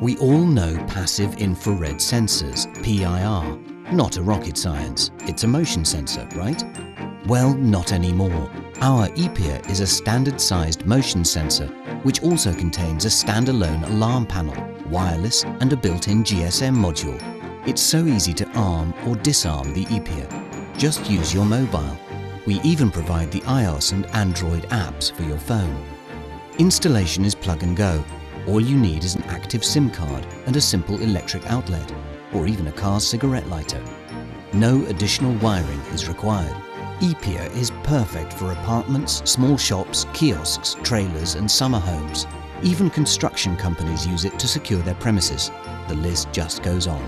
We all know passive infrared sensors, PIR. Not a rocket science, it's a motion sensor, right? Well, not anymore. Our EPIR is a standard-sized motion sensor, which also contains a standalone alarm panel, wireless and a built-in GSM module. It's so easy to arm or disarm the EPIR. Just use your mobile. We even provide the iOS and Android apps for your phone. Installation is plug and go. All you need is an active SIM card and a simple electric outlet, or even a car's cigarette lighter. No additional wiring is required. EPIR is perfect for apartments, small shops, kiosks, trailers and summer homes. Even construction companies use it to secure their premises. The list just goes on.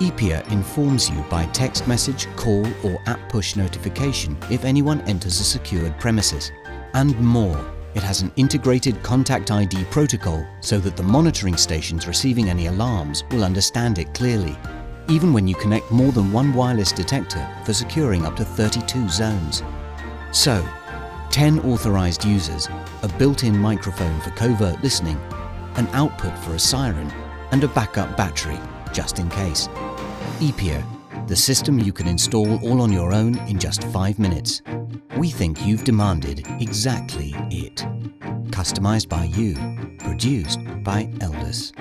EPIR informs you by text message, call or app push notification if anyone enters a secured premises. And more. It has an integrated contact ID protocol so that the monitoring stations receiving any alarms will understand it clearly even when you connect more than one wireless detector for securing up to 32 zones. So, 10 authorized users, a built-in microphone for covert listening, an output for a siren, and a backup battery, just in case. EPIR, the system you can install all on your own in just five minutes. We think you've demanded exactly it. Customized by you, produced by Eldes.